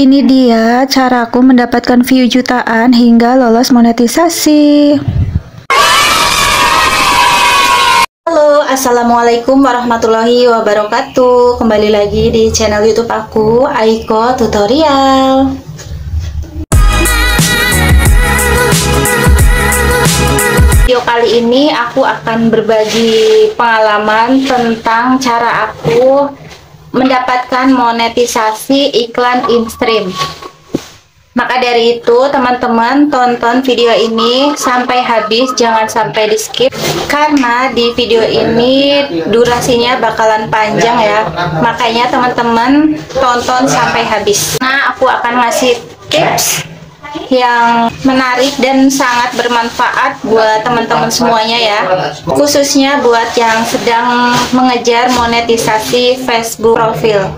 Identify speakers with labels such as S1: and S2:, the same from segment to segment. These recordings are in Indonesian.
S1: Ini dia caraku mendapatkan view jutaan hingga lolos monetisasi. Halo, Assalamualaikum warahmatullahi wabarakatuh Kembali lagi di channel youtube aku, Aiko Tutorial Video kali ini aku akan berbagi pengalaman tentang cara aku mendapatkan monetisasi iklan in-stream. Maka dari itu, teman-teman tonton video ini sampai habis, jangan sampai di skip karena di video ini durasinya bakalan panjang ya. Makanya teman-teman tonton sampai habis. Nah, aku akan ngasih tips yang menarik dan sangat bermanfaat buat teman-teman semuanya ya. Khususnya buat yang sedang mengejar monetisasi Facebook profil.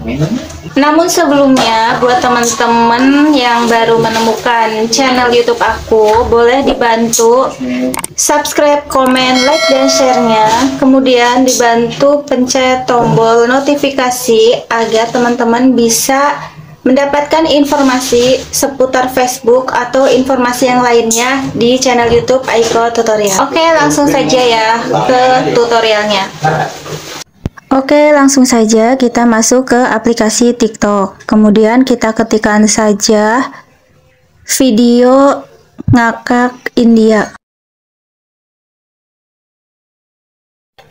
S1: Namun sebelumnya buat teman-teman yang baru menemukan channel YouTube aku boleh dibantu subscribe, komen, like dan share-nya. Kemudian dibantu pencet tombol notifikasi agar teman-teman bisa mendapatkan informasi seputar Facebook atau informasi yang lainnya di channel YouTube Aiko Tutorial. Oke, langsung saja ya ke tutorialnya. Oke, langsung saja kita masuk ke aplikasi TikTok. Kemudian kita ketikkan saja video ngakak India.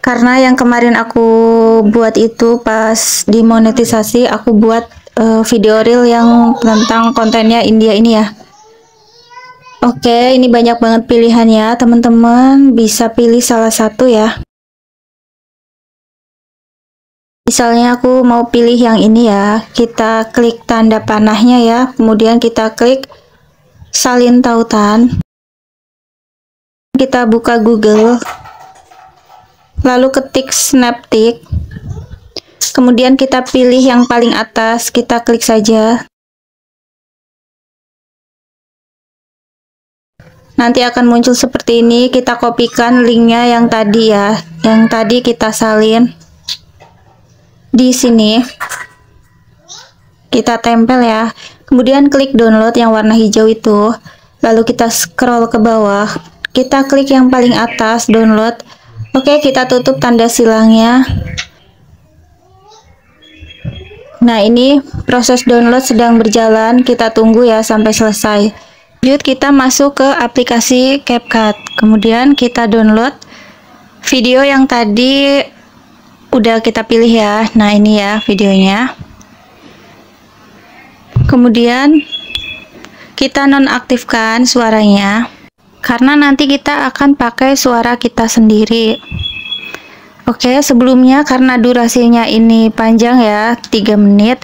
S1: Karena yang kemarin aku buat itu pas dimonetisasi, aku buat uh, video reel yang tentang kontennya India ini ya. Oke ini banyak banget pilihannya teman-teman. Bisa pilih salah satu ya. Misalnya aku mau pilih yang ini ya. Kita klik tanda panahnya ya. Kemudian kita klik salin tautan. Kita buka Google. Lalu ketik snaptik Kemudian kita pilih yang paling atas, kita klik saja. Nanti akan muncul seperti ini, kita kopikan linknya yang tadi ya, yang tadi kita salin di sini. Kita tempel ya. Kemudian klik download yang warna hijau itu. Lalu kita scroll ke bawah. Kita klik yang paling atas download. Oke, kita tutup tanda silangnya. Nah ini proses download sedang berjalan. Kita tunggu ya sampai selesai. Lanjut kita masuk ke aplikasi CapCut. Kemudian kita download video yang tadi udah kita pilih ya. Nah ini ya videonya. Kemudian kita nonaktifkan suaranya. Karena nanti kita akan pakai suara kita sendiri Oke, sebelumnya karena durasinya ini panjang ya, 3 menit.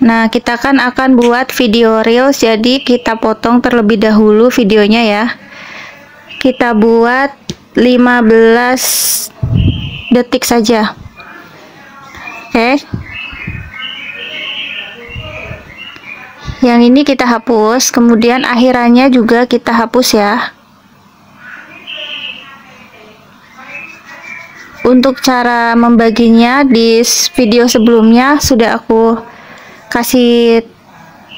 S1: Nah, kita kan akan buat video reels, jadi kita potong terlebih dahulu videonya ya. Kita buat 15 detik saja. Oke. Yang ini kita hapus, kemudian akhirannya juga kita hapus ya. Untuk cara membaginya di video sebelumnya sudah aku kasih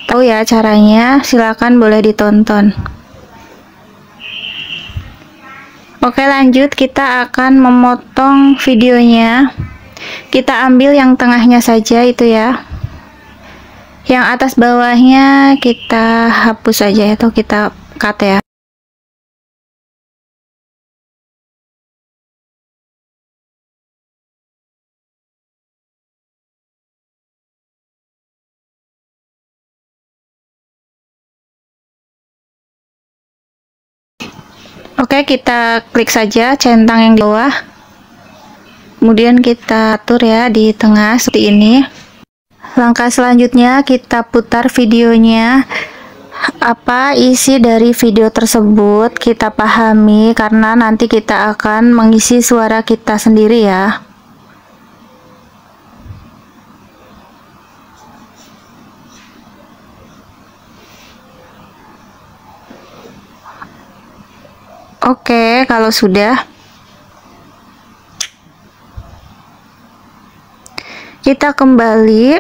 S1: tahu ya caranya. Silakan boleh ditonton. Oke, lanjut kita akan memotong videonya. Kita ambil yang tengahnya saja itu ya. Yang atas bawahnya kita hapus saja atau kita cut ya. Oke, kita klik saja centang yang di bawah. Kemudian kita atur ya di tengah seperti ini. Langkah selanjutnya kita putar videonya. Apa isi dari video tersebut kita pahami karena nanti kita akan mengisi suara kita sendiri ya. Oke, kalau sudah. Kita kembali.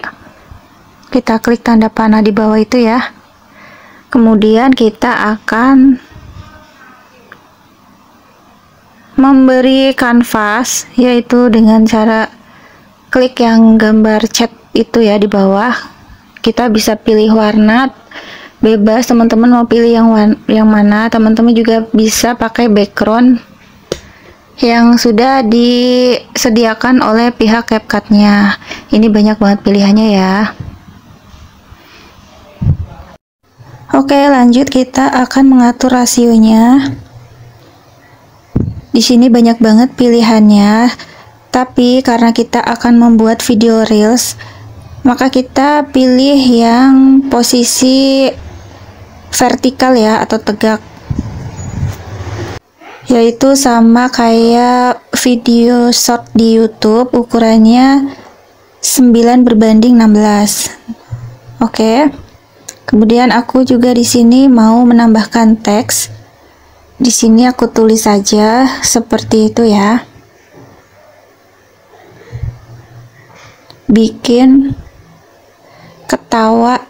S1: Kita klik tanda panah di bawah itu ya. Kemudian kita akan memberi kanvas yaitu dengan cara klik yang gambar cat itu ya di bawah. Kita bisa pilih warna bebas teman-teman mau pilih yang yang mana. Teman-teman juga bisa pakai background yang sudah disediakan oleh pihak CapCut-nya. Ini banyak banget pilihannya ya. Oke lanjut kita akan mengatur rasionya. Di sini banyak banget pilihannya, tapi karena kita akan membuat video reels, maka kita pilih yang posisi vertikal ya atau tegak. Yaitu sama kayak video short di YouTube ukurannya 9 berbanding 16. Oke. Kemudian aku juga di sini mau menambahkan teks di sini aku tulis saja seperti itu ya. Bikin ketawa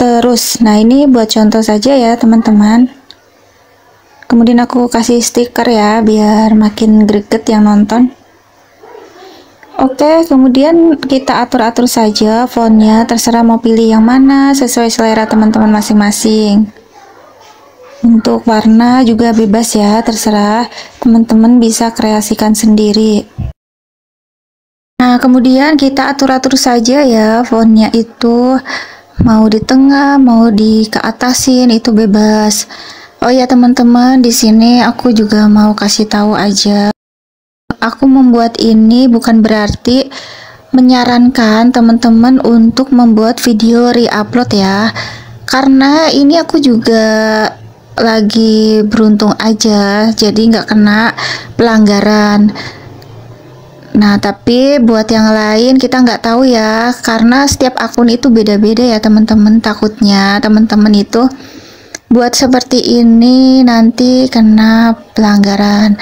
S1: terus. Nah, ini buat contoh saja ya, teman-teman. Kemudian aku kasih stiker ya biar makin greget yang nonton. Oke, kemudian kita atur-atur saja fontnya, terserah mau pilih yang mana sesuai selera teman-teman masing-masing untuk warna juga bebas ya terserah teman-teman bisa kreasikan sendiri nah kemudian kita atur-atur saja ya fontnya itu mau di tengah mau di ke atasin itu bebas. Oh ya teman-teman di sini aku juga mau kasih tahu aja. Aku membuat ini bukan berarti menyarankan teman-teman untuk membuat video re-upload ya. Karena ini aku juga lagi beruntung aja jadi nggak kena pelanggaran nah tapi buat yang lain kita nggak tahu ya. Karena setiap akun itu beda-beda ya teman-teman. Takutnya teman-teman itu buat seperti ini nanti kena pelanggaran.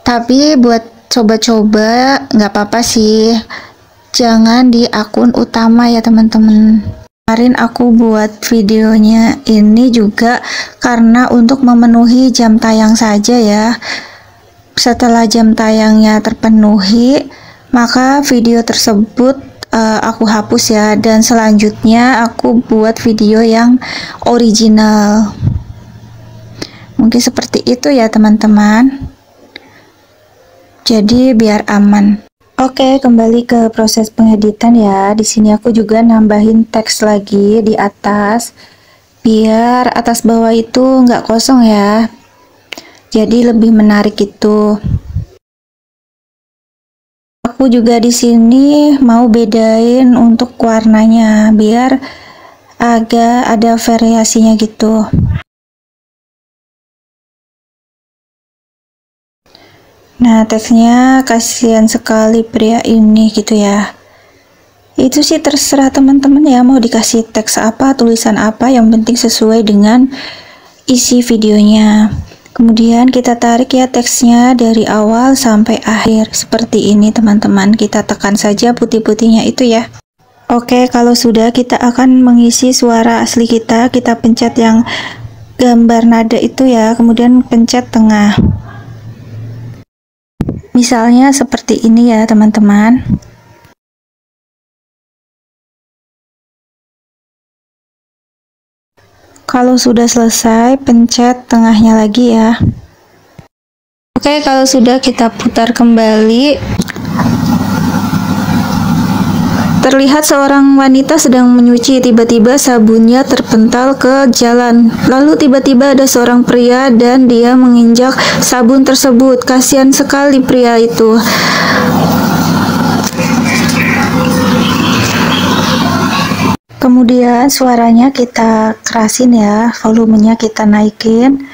S1: Tapi buat coba-coba nggak apa-apa sih. Jangan di akun utama ya teman-teman. Kemarin aku buat videonya ini juga karena untuk memenuhi jam tayang saja ya. Setelah jam tayangnya terpenuhi, maka video tersebut uh, aku hapus ya dan selanjutnya aku buat video yang original. Mungkin seperti itu ya teman-teman. Jadi biar aman. Oke, kembali ke proses pengeditan ya. Di sini aku juga nambahin teks lagi di atas, biar atas bawah itu nggak kosong ya. Jadi lebih menarik itu. Aku juga di sini mau bedain untuk warnanya, biar agak ada variasinya gitu. Nah, teksnya kasihan sekali pria ini gitu ya. Itu sih terserah teman-teman ya mau dikasih teks apa, tulisan apa, yang penting sesuai dengan isi videonya. Kemudian kita tarik ya teksnya dari awal sampai akhir seperti ini teman-teman. Kita tekan saja putih-putihnya itu ya. Oke, kalau sudah kita akan mengisi suara asli kita. Kita pencet yang gambar nada itu ya, kemudian pencet tengah. Misalnya seperti ini ya teman-teman. Kalau sudah selesai, pencet tengahnya lagi ya. Oke, kalau sudah kita putar kembali Terlihat seorang wanita sedang menyuci, tiba-tiba sabunnya terpental ke jalan. Lalu tiba-tiba ada seorang pria dan dia menginjak sabun tersebut. Kasihan sekali pria itu. Kemudian suaranya kita kerasin ya, volumenya kita naikin.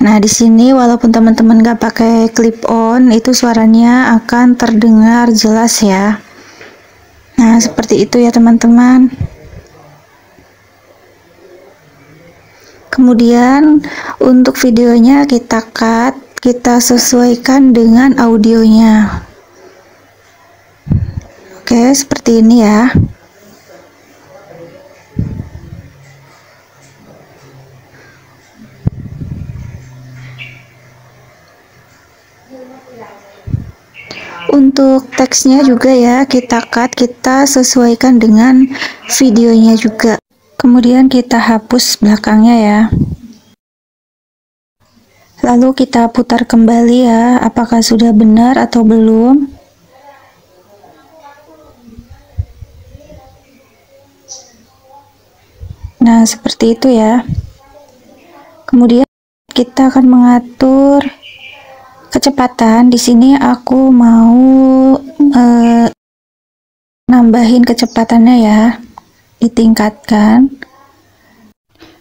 S1: Nah, di sini walaupun teman-teman gak pakai clip on, itu suaranya akan terdengar jelas ya. Nah, seperti itu ya teman-teman. Kemudian untuk videonya kita cut, kita sesuaikan dengan audionya. Oke, seperti ini ya.
S2: Untuk teksnya juga ya kita cut kita sesuaikan dengan videonya juga. Kemudian kita hapus belakangnya ya. Lalu kita putar kembali ya apakah sudah benar atau belum. Nah seperti itu ya. Kemudian kita akan mengatur kecepatan. Di sini aku mau eh, nambahin kecepatannya ya. Ditingkatkan.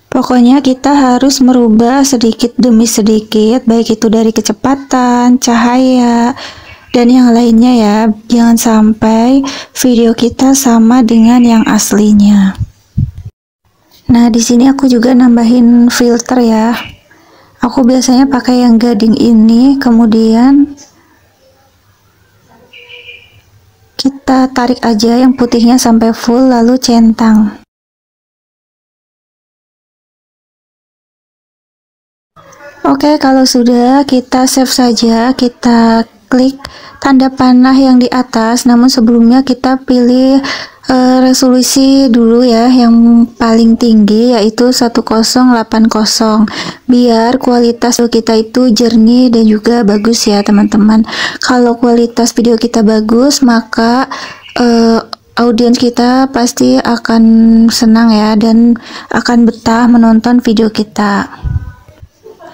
S2: Pokoknya kita harus merubah sedikit demi sedikit baik itu dari kecepatan cahaya dan yang lainnya ya. Jangan sampai video kita sama dengan yang aslinya. Nah di sini aku juga nambahin filter ya aku biasanya pakai yang gading ini. Kemudian kita tarik aja yang putihnya sampai full lalu centang. Oke, kalau sudah kita save saja, kita klik tanda panah yang di atas. Namun sebelumnya kita pilih uh, resolusi dulu ya yang paling tinggi yaitu 1080 biar kualitas kita itu jernih dan juga bagus ya teman-teman. Kalau kualitas video kita bagus maka uh, audiens kita pasti akan senang ya dan akan betah menonton video kita.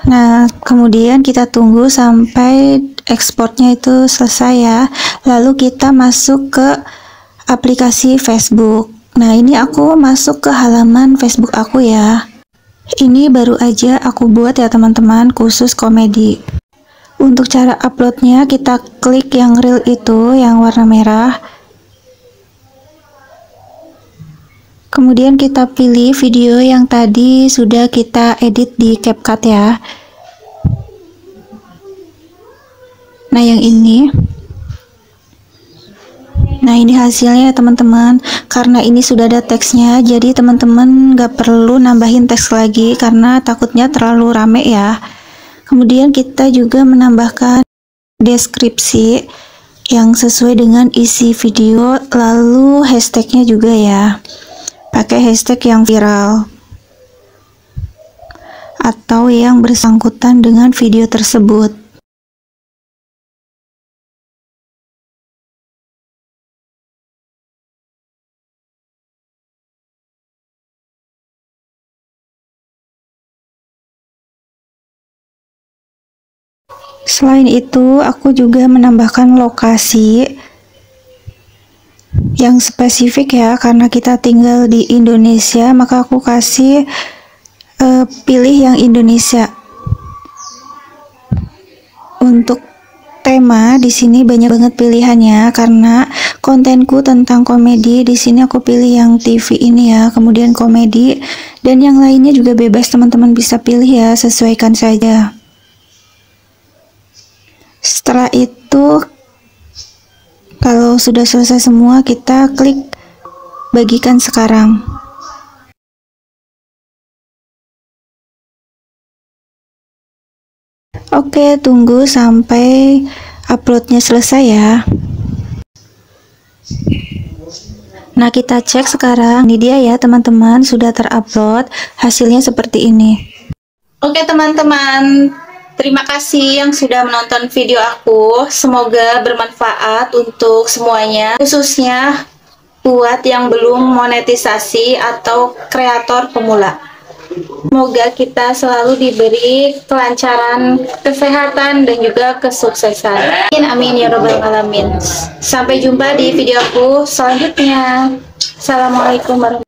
S2: Nah kemudian kita tunggu sampai ekspornya itu selesai ya. Lalu kita masuk ke aplikasi Facebook. Nah, ini aku masuk ke halaman Facebook aku ya. Ini baru aja aku buat ya teman-teman, khusus komedi. Untuk cara uploadnya, kita klik yang real itu, yang warna merah. Kemudian kita pilih video yang tadi sudah kita edit di CapCut ya. Nah, yang ini Nah ini hasilnya ya teman-teman. Karena ini sudah ada teksnya Jadi teman-teman gak perlu nambahin teks lagi Karena takutnya terlalu rame ya. Kemudian kita juga menambahkan deskripsi Yang sesuai dengan isi video Lalu hashtagnya juga ya. Pakai hashtag yang viral. Atau yang bersangkutan dengan video tersebut Selain itu, aku juga menambahkan lokasi yang spesifik ya, karena kita tinggal di Indonesia, maka aku kasih uh, pilih yang Indonesia. Untuk tema di sini banyak banget pilihannya karena kontenku tentang komedi di sini aku pilih yang TV ini ya, kemudian komedi dan yang lainnya juga bebas teman-teman bisa pilih ya, sesuaikan saja. Setelah itu kalau sudah selesai semua kita klik bagikan sekarang. Oke, tunggu sampai uploadnya selesai ya. Nah, kita cek sekarang. Ini dia ya, teman-teman, sudah terupload. Hasilnya seperti ini.
S1: Oke, teman-teman. Terima kasih yang sudah menonton video aku. Semoga bermanfaat untuk semuanya, khususnya buat yang belum monetisasi atau kreator pemula. Semoga kita selalu diberi kelancaran, kesehatan, dan juga kesuksesan. Amin, amin ya robbal alamin. Sampai jumpa di video aku selanjutnya. Assalamualaikum warahmatullahi